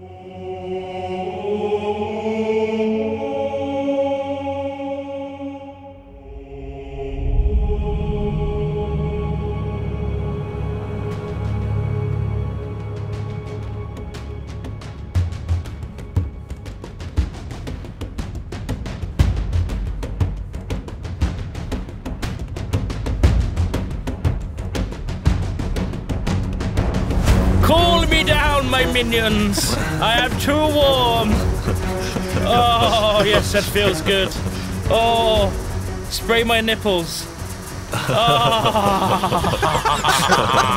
Cool me down, my minions. I am too warm. Oh, yes, that feels good. Oh, spray my nipples. Oh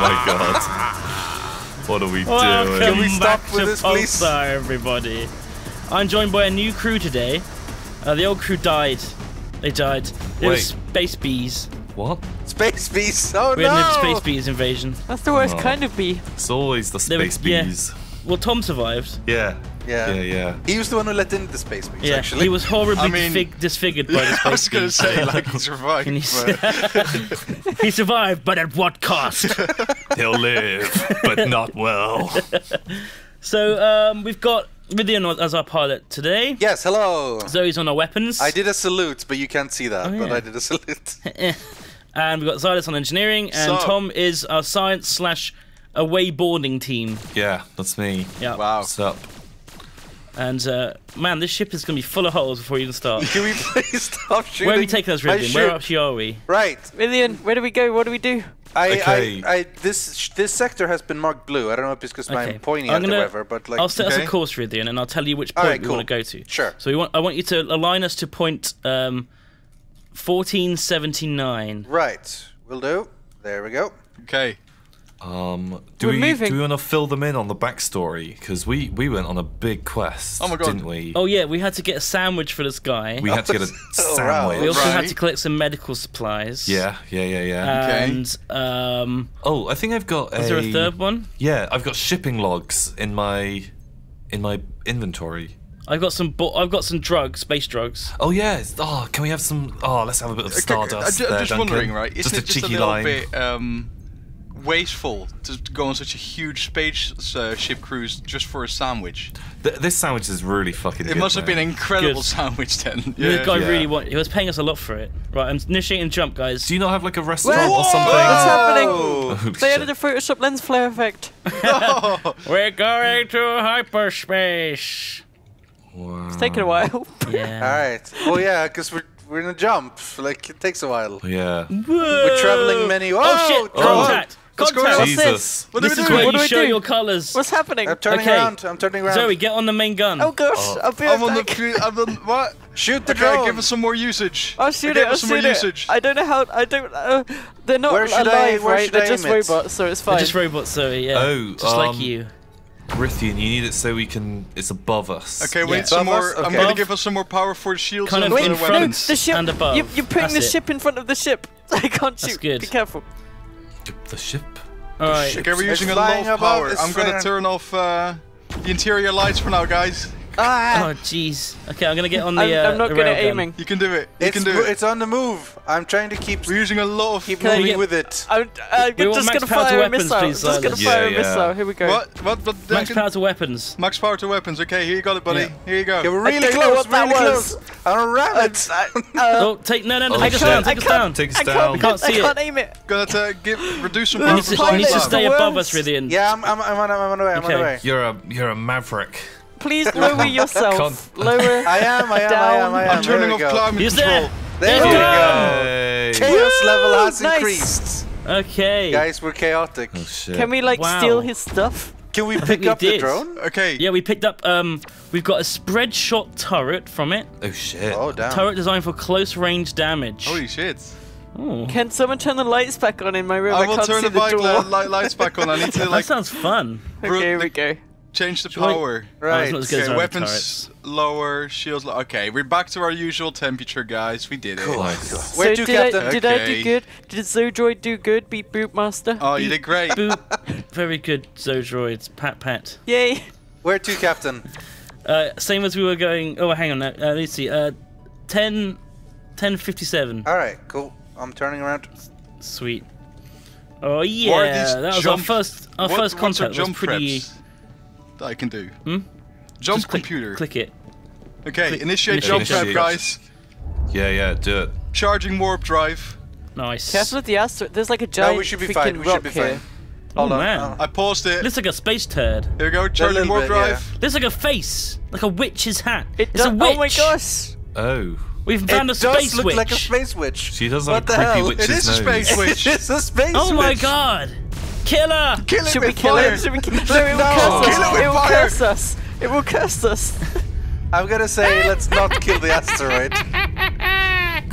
my god. What are we Welcome doing? we stop back with to this, please? Pulsar, everybody. I'm joined by a new crew today. Uh, the old crew died. They died. It was Wait. Space Bees. What? Space bees! Oh We had no! a Space Bees invasion. That's the worst Oh. kind of bee. It's always the They were- space yeah. bees. Well, Tom survived. Yeah. Yeah. Yeah, yeah. He was the one who let in the space beast. Yeah, actually. he was horribly I mean- disfig- disfigured by the space bees. I was gonna say like he survived. And but- he survived, but at what cost? He'll live, but not well. so um, we've got Rythian as our pilot today. Yes. Hello. Zoe's on our weapons. I did a salute, but you can't see that. Oh, But. I did a salute. And we've got Xylus on engineering, and So- Tom is our science slash away boarding team. Yeah, that's me. Yeah. wow. What's up? And uh, man, this ship is going to be full of holes before you even start. Can we please stop shooting? Where are we taking us, my Rythian? Where ship? actually are we? Right. Million, where do we go? What do we do? I, Okay. I, I, this, this sector has been marked blue. I don't know if it's because Okay. I'm pointing I'm at gonna- the river, but like. I'll set us a course, Rythian, and I'll tell you which point Alright, we cool. want to go to. Sure. So we want, I want you to align us to point um, 1479. Right. Will do. There we go. okay. Um, do We're we moving. do we want to fill them in on the backstory? Because we we went on a big quest, Oh my God. didn't we? Oh yeah, we had to get a sandwich for this guy. We had to get a Oh, wow. We sandwich. also had to collect some medical supplies. Yeah, yeah, yeah, yeah. Okay. And um, oh, I think I've got. is there a third one? Yeah, I've got shipping logs in my in my inventory. I've got some. Bo- I've got some drugs, space drugs. Oh yeah. Oh, can we have some? Oh, let's have a bit of Okay, stardust. I'm there, just Duncan. wondering, right? Isn't Just a it just a cheeky little line. bit um, wasteful to go on such a huge space uh, ship cruise just for a sandwich? Th- this sandwich is really fucking. It good, must have been man. an incredible Good. sandwich then. The guy Yeah. really want. He was paying us a lot for it. Right, I'm initiating jump, guys. Do you not have like a restaurant Whoa! or something? What's happening? Oh, They shit. added a Photoshop lens flare effect. We're going to hyperspace. Wow. It's taken a while. Yeah. All right. Well, yeah, because we're we're in a jump. Like it takes a while. Yeah. We're traveling many. Oh shit! Oh, Contact! What's going Contact! on? What's Jesus. this? What do This we is do? where What you do I show do? your colours. What's happening? I'm turning Okay. around. I'm turning around. Zoe, get on the main gun. Oh gosh, Oh. I'll be right I'm on the. back. cre- I'm on what? Shoot the Okay, drone. give us some more usage. I'll shoot Okay, it. give I'll us some more shoot it. usage. I don't know how. I don't. Uh, they're not Where should I- alive, where right? They're I just aim it? robots, so it's fine. They're just robots, Zoe. Yeah. Oh, just like um, you. Rythian, you need it so we can. It's above us. Okay, Yeah. wait, some Above more. us? I'm gonna give us some more power for the shields Kind and of for in the front. weapons. the ship. and above. You, you're putting That's the it. ship in front of the ship. I can't That's shoot. good. Be careful. The ship. All right. Okay, we're It's using a lot of power. I'm gonna turn off uh, the interior lights for now, guys. Ah, Oh jeez. Okay, I'm gonna get on I'm, the. Uh, I'm not the good at railgun. aiming. You can do it. You it's can do it. it's on the move. I'm trying to keep We're using a lot of. keep moving get- with it. I'm, I'm We want just gonna power to fire a weapons, missile. please, just gonna Xylus. fire Yeah, a yeah. missile. Here we go. What? What? What? Max Duncan? power to weapons. Max power to weapons. Okay, here you got it, buddy. Yeah. Here you go. Okay, we're really don't know close. what that really was. close. I'm a rabbit. Uh, Oh, take no, no, no. Oh, take us down. Take us down. Take us down. can't, can't see I can't aim it. Gonna uh, give reduce some It power. You need to, for you need to Pilot. stay above us, Rythian. yeah, I'm, I'm, I'm, on, I'm the way. I'm on Okay. the way. You're a you're a maverick. Please lower yourself. Can't- Lower. I am. I am. I am. I Down. am. I'm turning there off we go. climate He's control. there. There we go. Hey. Chaos Woo! level has Nice. increased. Okay. Guys, we're chaotic. Oh shit. Can we like Wow. steal his stuff? Can we think pick we up the did. drone? Okay. Yeah, we picked up. Um, we've got a spread shot turret from it. Oh shit. Oh, damn. Turret designed for close range damage. Holy shit. Ooh. Can someone turn the lights back on in my room? I I, will can't turn see the bike door. li- li- lights back on. I need to like. That like sounds fun. Bro- okay, here the- we go. Change the Shall I- power. Oh, Right. it's not as good as Okay, weapons lower, shields. Lo- okay, we're back to our usual temperature, guys. We did it. Cool. Nice. Where so to, did I, Captain? did I do good? Did Zodroid do good? Beat Bootmaster? Oh, you did great. Boop. Very good, Zodroids. Pat, pat. Yay! Where to, Captain? Uh, same as we were going. Oh, hang on. now, Uh, let's see. Uh, 10, 1057. All right, cool. I'm turning around. Sweet. Oh yeah, that was our first our what- first what's contact. Was pretty. preps? That I can do. Hmm? Jump Just click, computer. Click it. Okay, click- initiate initiate. jump trap, Initiate. guys. Yeah, yeah, do it. Charging warp drive. Nice. Careful with the asteroid. There's like a giant No, we should be freaking fine. We should be here. fine. Oh on. man. Oh. I paused it. Looks like a space turd. Here we go. Charging warp bit, yeah. drive. Looks like a face, like a witch's hat. It it's a does- witch. Oh my gosh! Oh. We've found it a does space look like a space witch. She does What have the a creepy hell? witch's It is a space witch. it's a space witch. oh my witch. God! Killer! Kill it Should we with kill fire. it? Should we kill it? No, it will No. curse Kill it us. with It will fire. curse us. It will curse us. I'm gonna say let's not kill the asteroid.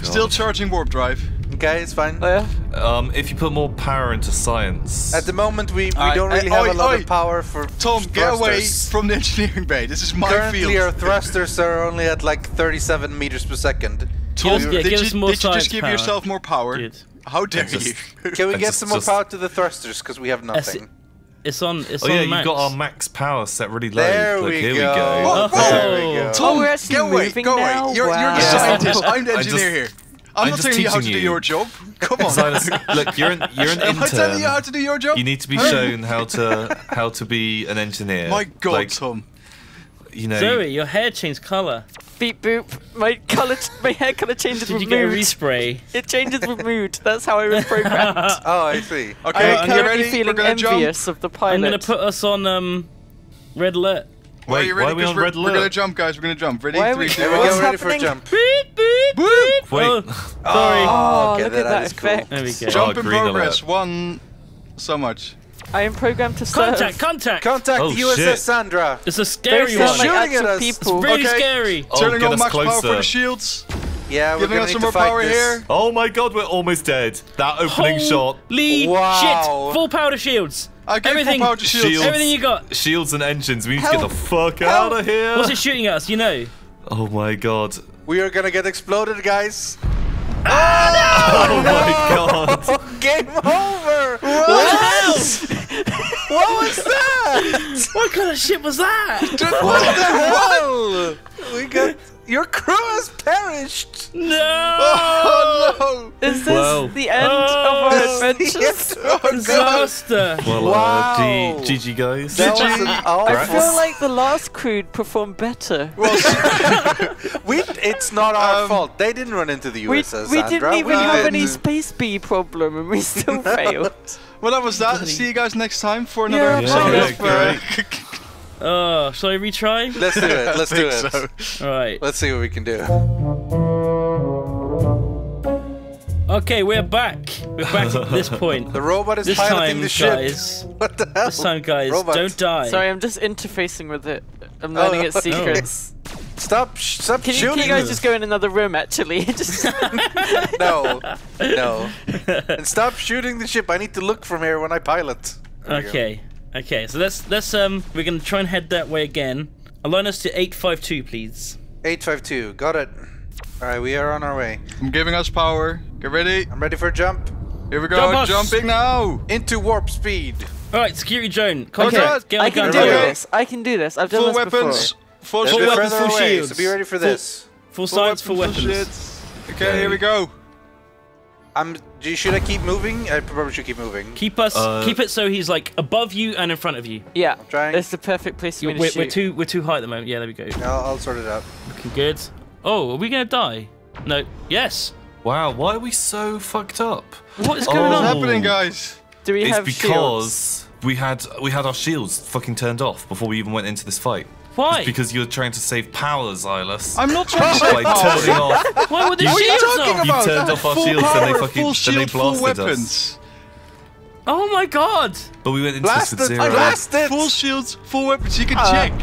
Still charging warp drive. Okay, it's fine. Oh, yeah. Um, if you put more power into science. At the moment, we, we Aye, don't aye, really have oi, a lot oi. of power for Tom, get away from the engineering bay. This is my Currently, our field. thrusters are only at like 37 meters per second. Give us, Tom, yeah, did give you, us more did you just give power. yourself more power? Dude. How dare Just- you? Can we get just- some more power to the thrusters? Because we have nothing. It's on. It's oh on yeah, max. you got our max power set really low. There Look, we here go. we go. Whoa, There we oh, go. Tom, we're actually go away, moving go away. now? You're, you're the Wow. scientist. I'm the I just- engineer here. I'm, I'm not just telling you how to teaching do your job. Come on. Xylus, look, you're an you're an Am I telling you how to do your job? You need to be shown how to how to be an engineer. My God, like, Tom. you know. Zoe, your hair changed color. Beep boop. My color, my hair color changes Did with you get a respray? It changes with mood. That's how I was programmed. Oh, I see. Okay, I'm I'm you currently ready? We're feeling gonna jump. envious of the pilot. I'm gonna put us on um, red alert. Wait, Wait, you why ready? are we 'Cause on we're, We're gonna jump, guys. We're gonna jump. Ready? Why are Three, we- two, Here we one. ready for a jump. Beep beep beep. Wait. Oh, sorry. Oh, okay, look that- at that that is cool. effect. There we go. Jump Oh, in progress. alert. One. So much. I am programmed to serve. Contact, contact. Contact Oh, the USS shit. Sandra. It's a They scary sound one. like Shooting at actual us. people. really Okay. scary. Oh, Turning on us max power for the shields. Yeah, we're Giving gonna us some more power this. here. Oh my God, we're almost dead. That opening shot. Holy Wow. shit! Full power to shields. I gave full Everything. power to shields. Shields. Everything you got. Shields and engines. We need to get the fuck Help. out of here. What's it shooting at us? You know. Oh my God. We are gonna get exploded, guys. Oh no! Oh, oh my God. Game over. What What was that? What kind of shit was that? what the hell? We got your crew has perished. No! Oh Is this Well. the end Oh. Of adventures? Oh, Disaster. Well, Wow. uh, G- GG guys. That was an I feel like the last crew performed better. Well, we, it's not our Um, fault. They didn't run into the We, USS we Sandra. didn't even We have didn't. any space bee problem and we still failed. well, that was that. See you guys next time for another Yeah, episode yeah, of. Uh, shall I retry? Let's do it. Let's do think it. so. All right. Let's see what we can do. Okay, we're back. We're back at this point. The robot is This piloting time, the ship. guys. What the hell? This time, guys, Robot. don't die. Sorry, I'm just interfacing with it. I'm learning Oh, its okay. secrets. Stop! sh- Stop Can you, shooting! can you guys just go in another room, actually? No, no. and stop shooting the ship. I need to look from here when I pilot. There. Okay. Okay. So let's let's um we're gonna try and head that way again. Align us to eight five two, please. 852. Got it. All right, we are on our way. I'm giving us power. Get ready. I'm ready for a jump. Here we go. Jump us. Jumping now. Into warp speed. All right, security drone. Okay, Contact. Get I can do Okay. this. I can do this. I've done Full this weapons. Full Let's Full weapons, full away, shields. so be ready for Full- this. Full Full science, full weapons, full weapons. shit. Okay, here we go. I'm. do- Should I keep moving? I probably should keep moving. Keep us. Uh, keep it so he's like above you and in front of you. before. Yeah, trying. it's the perfect place for me We're, to we're too we're too high at the moment. Yeah, there we go. I'll, I'll sort it out. Looking good. Oh, are we gonna die? No. Yes. Wow, why are we so fucked up? What is Oh. going What's on? happening, guys? Do we It's have shields? because we had we had our shields fucking turned off before we even went into this fight. Why? It's because you were trying to save power, Xylus. I'm not trying to say by power. turning off. Why were the You- What are you talking off? You turned off our full shields and they power, fucking- full then they shield, full blasted us. weapons. Oh my god! But we went into this with Blasted! zero. Blasted! Full shields, full weapons. You can Uh, check.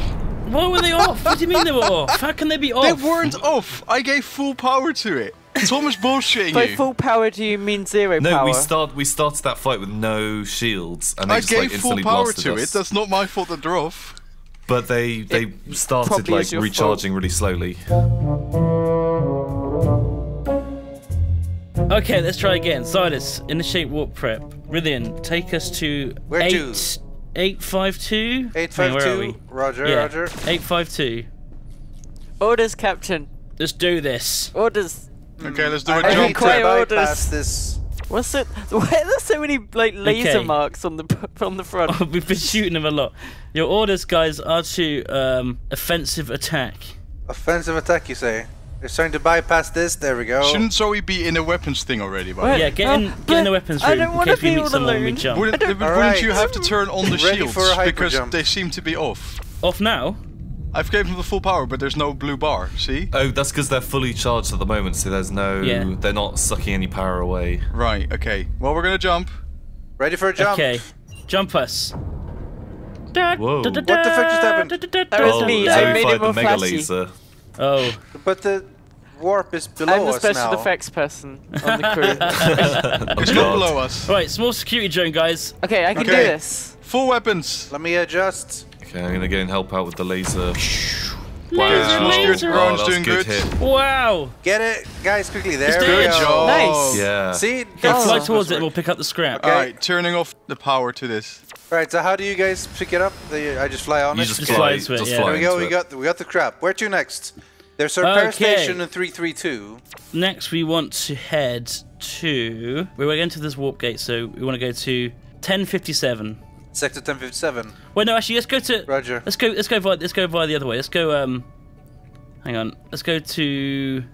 Why were they off? What do you mean they were off? How can they be off? They weren't off. I gave full power to it. Thomas bullshitting By you. full power, do you mean zero No, power? we start we started that fight with no shields, and they I just gave like full power to us. it. That's not my fault that they're off. But they they started like is your recharging really slowly. Okay, let's try again. Xylus, initiate warp prep. Rythian, take us to Where eight to? eight five two. Where are 852. we? Roger, Yeah, roger. eight five two. Orders, Captain. Let's do this. Orders. Okay, let's do I a hate jump to Require prep. orders. bypass this. What's it? Why are there so many like laser Okay. marks on the on the front? We've been shooting them a lot. Your orders, guys, are to um, offensive attack. Offensive attack, you say? They're starting to bypass this. There we go. Shouldn't Zoe be in a weapons thing already? By the What? way? Yeah, get Oh, in, get in the weapons I room don't in wanna case we be meet all someone we alone. jump. Wouldn't, wouldn't Alright. you have to turn on the shields for a hyper because jump. they seem to be off? Off now? I've gave them the full power, but there's no blue bar. See? Oh, that's because they're fully charged at the moment, so there's no. Yeah. They're not sucking any power away. Right. Okay. Well, we're gonna jump. Ready for a jump? Okay, jump us. Whoa. da- da- What the fuck just happened? That was oh, me, da- I made it fired more the mega flashy. laser. Oh, But the warp is below us I'm the special now. effects person on the crew. Oh, It's not below us. right, small security drone, guys. okay, I can do this. Full weapons. Let me adjust. Okay, I'm gonna go and help out with the laser. Laser, Wow. laser. Oh, Ron's doing good good. Wow. Get it, guys, quickly. There Just we do go. it, job. Nice. Yeah. See? Okay, That's- fly towards it we'll pick up the scrap. Okay. All right, turning off the power to this. Right, so how do you guys pick it up? The, I just fly on You it. just, Just fly, fly into it, just yeah. fly there we go. We got we got the crap. Where to next? There's our repair Okay. station in three three two. Next, we want to head to. We're going to this warp gate, so we want to go to ten fifty seven. Wait, no, actually, let's go to. Roger. Let's go. Let's go via. Let's go via the other way. Let's go. Um, hang on. Let's go to.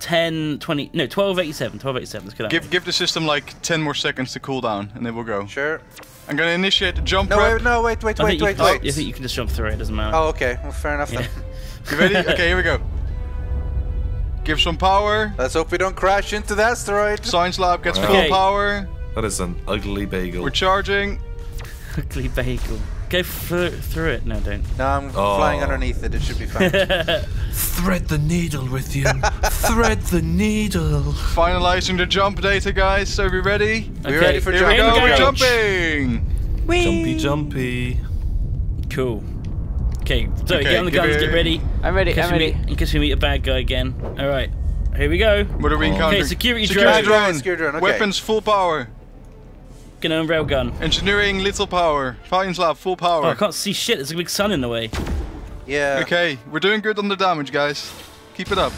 10, 20, no, 1287, 1287, let's go that Give way. give the system like 10 more seconds to cool down, and then we'll go. Sure. I'm gonna initiate the jump No, prep. wait, no, wait, wait, I wait, think, you, wait, can, wait. I think you can just jump through it, doesn't matter. Oh, okay. Well, fair enough then. You ready? okay, here we go. Give some power. Let's hope we don't crash into the asteroid. Science lab gets Wow. full Okay. power. That is an ugly bagel. We're charging. Ugly bagel. Go through, through it. No, don't. No, I'm Oh. flying underneath it. It should be fine. Thread the needle with you. Thread the needle. Finalizing the jump data, guys. So are we ready? We Okay, ready for Here we jump? go. We're Engage. jumping. Jumpy, jumpy. Cool. Okay, so Okay, get on the give guns, get ready. I'm ready. In case, I'm we ready. meet, in case we meet a bad guy again. Alright, here we go. What are we Oh. encountering? Okay, security security drone. drone. Security drone, okay. Weapons full power. Gonna own railgun. Engineering little power. Science lab full power. Oh, I can't see shit, there's a big sun in the way. Yeah. Okay, we're doing good on the damage, guys. Keep it up.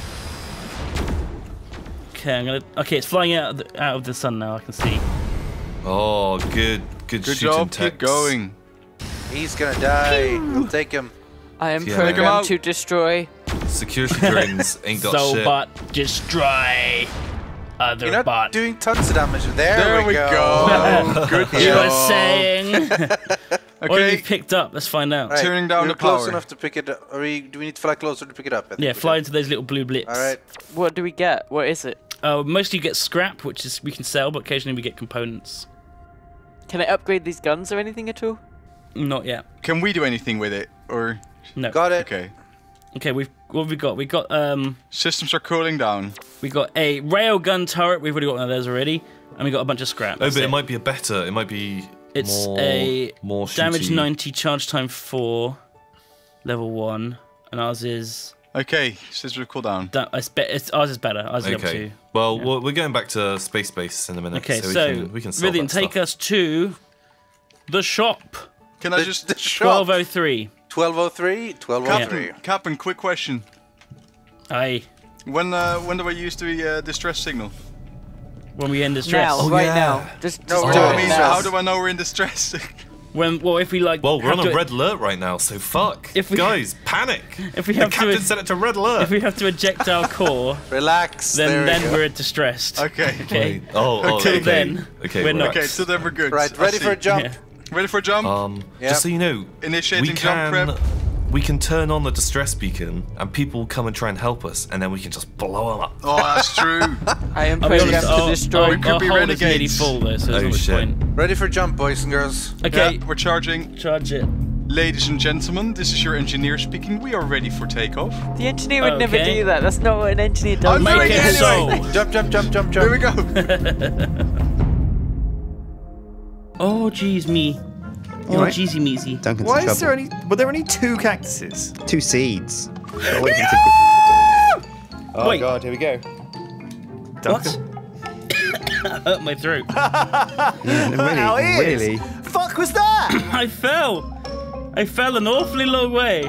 Okay, I'm gonna. Okay, it's flying out of the, out of the sun now, I can see. Oh, good, good, Good shooting job. text. Keep going. He's gonna die. We'll take him. I am Yeah. Take 'em out. programmed to destroy. Security drones ain't got so, shit. bot, destroy other You're not bot. doing tons of damage. There, There we go. Good you were job. saying. what have Okay, you picked up? Let's find out. Right, Turning down we're the close power. enough to pick it up. Are we, do we need to fly closer to pick it up? Yeah, fly into those little blue blips. All right. What do we get? What is it? Uh, mostly you get scrap, which is we can sell, but occasionally we get components. Can I upgrade these guns or anything at all? Not yet. can we do anything with it? Or No. Got it. okay, Okay, we've what have we got? We got um systems are cooling down. We got a railgun turret. We've already got one of those already, and we got a bunch of scrap. Oh, That's but it. it. might be a better. It might be It's more, a more damage shooty. 90, charge time four, level one, and ours is Okay, systems are cool down. that. It's, be, it's ours is better. Ours is up Okay. two. Well, Yeah. we're we're going back to space base in a minute. Okay, so, so, we can, we can solve Rythian, take us to the shop. Can I The, just the shop. Twelve oh three. 1203? 1203. Captain? Captain, quick question. Aye. When uh, when do I use the uh, distress signal? When we end distress. Now, Oh, right yeah. now. Just, just No, Or do I mean, how do I know we're in distress? When well, if we like. Well, we're on a to- red alert right now, so fuck. If we- Guys, panic. If we the have to- captain set it to red alert. If we have to eject our core, Relax. then then we go. we're distressed. okay. Okay. Wait, oh, oh, Okay. okay. then, okay, we're right. not. Okay, so then we're good. Right, ready for a jump. Yeah. Ready for a jump? Um, Yeah. just so you know, Initiating we jump prep. We can turn on the distress beacon, and people will come and try and help us, and then we can just blow them up. Oh, that's true. I am I'll programmed to our, destroy. our, We could be hold is nearly renegades. full though, so there's Oh, shit. point. Ready for jump, boys and girls. Okay, Yeah, we're charging. charge it. Ladies and gentlemen, this is your engineer speaking. We are ready for takeoff. The engineer would never do that. That's not what an engineer does. I'm Make doing it it anyway. so. Jump, jump, jump, jump, jump. Here we go. Oh, jeez me. Oh, right? jeezy measy. Duncan's Why in is there trouble. only? Were there only two cactuses? Two seeds. Gotta wait for them to- Oh Wait. god, here we go. What? I hurt my throat. Mm, yeah, How really, is? really. Fuck was that? I fell. I fell an awfully long way.